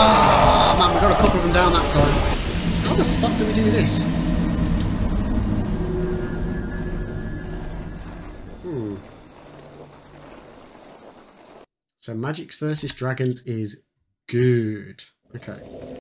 Ah, man, we got a couple of them down that time. How the fuck do we do this? Hmm. So Magics versus Dragons is good. Okay.